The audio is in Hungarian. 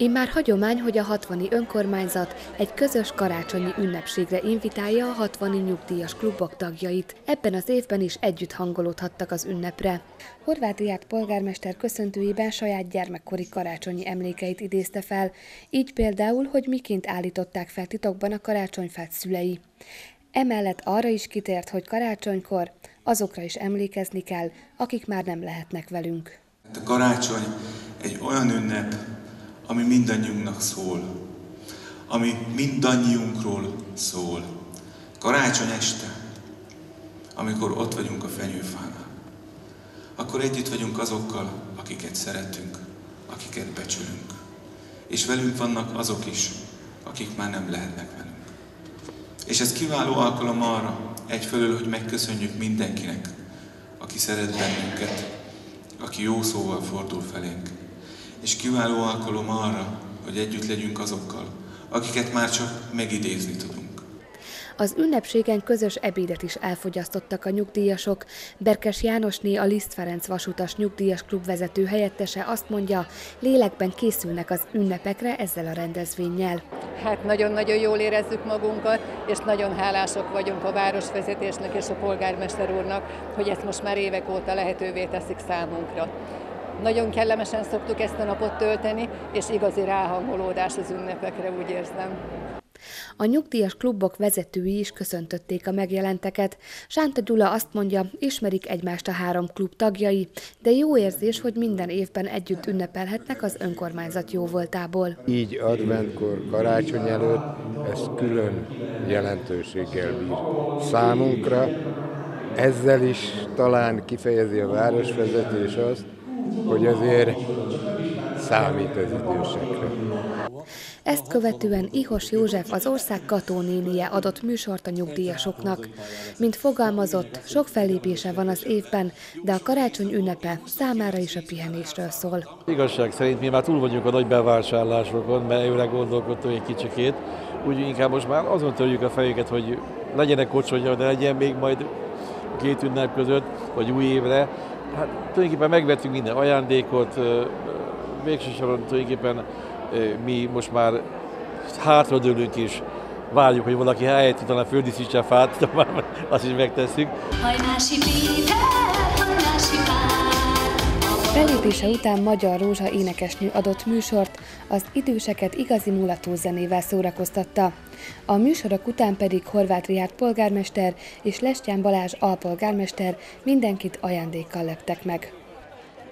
Immár hagyomány, hogy a hatvani önkormányzat egy közös karácsonyi ünnepségre invitálja a hatvani nyugdíjas klubok tagjait. Ebben az évben is együtt hangolódhattak az ünnepre. Horváth polgármester köszöntőjében saját gyermekkori karácsonyi emlékeit idézte fel, így például, hogy miként állították fel titokban a karácsonyfát szülei. Emellett arra is kitért, hogy karácsonykor azokra is emlékezni kell, akik már nem lehetnek velünk. A karácsony egy olyan ünnep, ami mindannyiunknak szól, ami mindannyiunkról szól. Karácsony este, amikor ott vagyunk a fenyőfánál, akkor együtt vagyunk azokkal, akiket szeretünk, akiket becsülünk. És velünk vannak azok is, akik már nem lehetnek velünk. És ez kiváló alkalom arra, egyfelől, hogy megköszönjük mindenkinek, aki szeret bennünket, aki jó szóval fordul felénk, és kiváló alkalom arra, hogy együtt legyünk azokkal, akiket már csak megidézni tudunk. Az ünnepségen közös ebédet is elfogyasztottak a nyugdíjasok. Berkes Jánosné, a Liszt Ferenc Vasutas Nyugdíjas Klub vezető helyettese azt mondja, lélekben készülnek az ünnepekre ezzel a rendezvényel. Hát nagyon-nagyon jól érezzük magunkat, és nagyon hálások vagyunk a városvezetésnek és a polgármester úrnak, hogy ezt most már évek óta lehetővé teszik számunkra. Nagyon kellemesen szoktuk ezt a napot tölteni, és igazi ráhangolódás az ünnepekre, úgy érzem. A nyugdíjas klubok vezetői is köszöntötték a megjelenteket. Sánta Gyula azt mondja, ismerik egymást a három klub tagjai, de jó érzés, hogy minden évben együtt ünnepelhetnek az önkormányzat jóvoltából. Így adventkor, karácsony előtt ez külön jelentőséggel bír számunkra. Ezzel is talán kifejezi a városvezetés azt, hogy azért számít az idősekre. Ezt követően Ihos József az ország katónénie adott műsort a nyugdíjasoknak. Mint fogalmazott, sok fellépése van az évben, de a karácsony ünnepe számára is a pihenésről szól. Igazság szerint mi már túl vagyunk a nagy bevásárlásokon, mert őre gondolkodtunk egy kicsikét, úgy inkább most már azon törjük a fejüket, hogy legyenek kocsonya, de legyen még majd két ünnep között, vagy új évre. Hát tulajdonképpen megvettünk minden ajándékot, végső soron tulajdonképpen mi most már hátradőlünk is, várjuk, hogy valaki helyet utána földíszítse a fát, de már azt is megtesszük. Hajnási Felépése után Magyar Rózsa énekesnő adott műsort, az időseket igazi mulató zenével szórakoztatta. A műsorok után pedig Horváth Riát polgármester és Lestján Balázs alpolgármester mindenkit ajándékkal leptek meg.